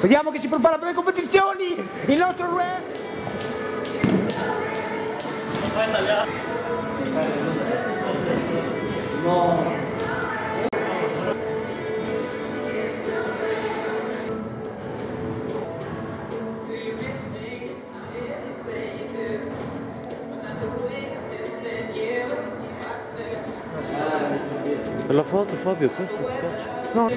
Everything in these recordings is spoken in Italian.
Vediamo che si prepara per le competizioni! Il nostro re! Per la foto Fabio, questo è の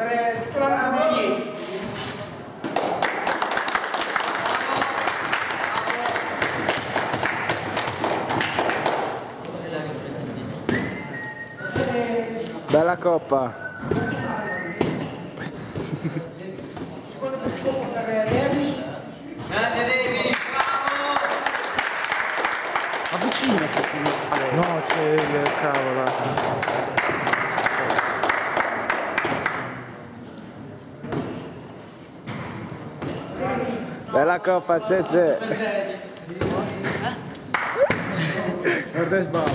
per tutta la piedi. Bella coppa. Secondo scopo per Davis. Avvicinati. No, c'è il cavolo. Bella coppa, Zezze. Guarda sbaglia.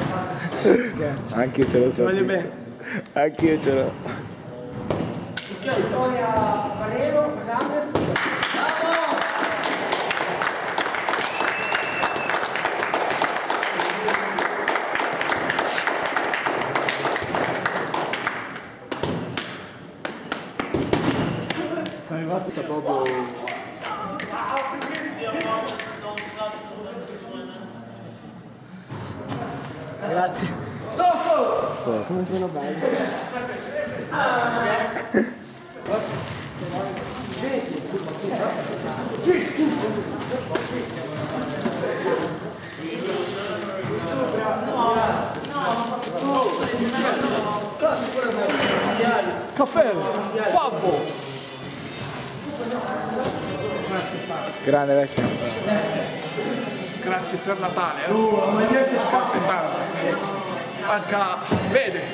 Scherzo. Anch'io ce l'ho Ti voglio stato. bene. Anch'io ce l'ho. Vittoria Valero, Fernandez. Sei fatta proprio... Grazie. Sposta. Come sono belli. Caffè, Fabbo. Grande vecchio. Grazie per Natale, eh. Italia. Anche Vedes.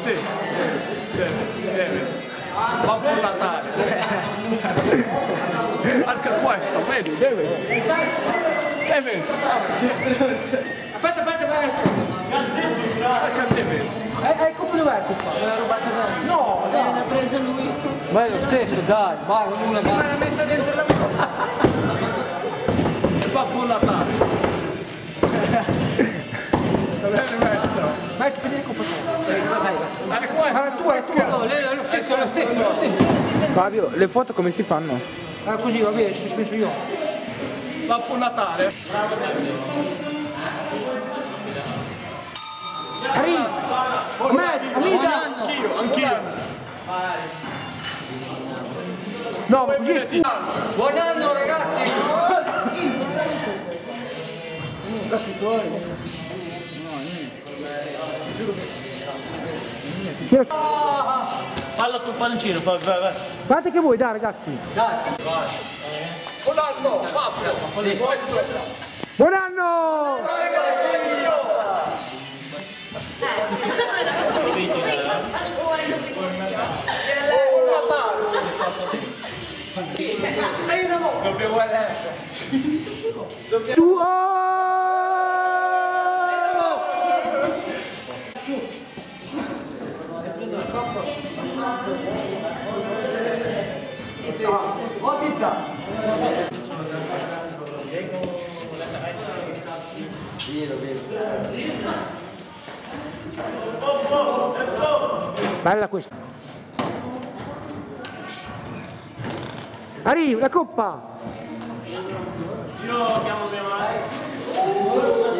Sì, Vedes, Vedes, Vedes. Babbo Natale. Anche questo, vedi, deve. Deve. Aspetta, aspetta, aspetta. Anche Deves. Eh, eh, coppa dov'è coppa? L'ha rubata da. No. L'ha presa lui. Ma è lo stesso, dai, vai, una Ma l'ha messa dentro la mia. Babbo Natale. Va bene, maestro. Vai, ti prendi coppa tu. Anche questo. Ma la tua, è tua. No, lei è lo stesso, è lo stesso. Fabio, le foto come si fanno? Allora così, va bene, ci penso io. Babbo Natale. Ari, Ahmed, Amida. Anch'io, anch'io. No. Buon anno ragazzi! Fallo col paloncino, vai, vai, vai. Guardate che vuoi, dai ragazzi. Buon anno, Fabio. Buon anno! Dobbiamo essere. Tuo! Bella questa. Arriva la coppa. Io chiamo mia madre.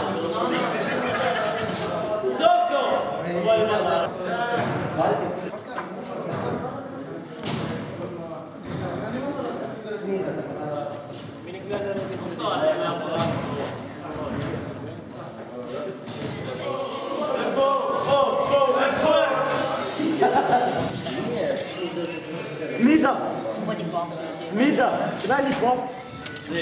di qua. Mida, ce l'hai di qua? Sì.